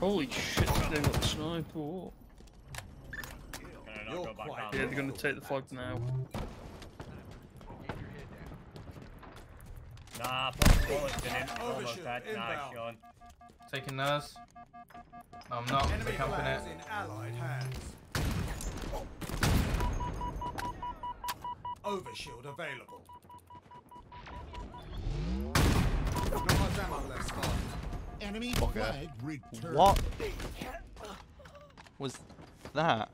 Holy shit, they got the sniper. What? Can I not go back? Yeah, they're gonna take the flag now. Nah, bullets in him. Almost dead. Nice. Sean. Taking nurse. No, I'm not. Enemy They're camping it. in allied hands. Overshield available. Enemy flag returned. What was that?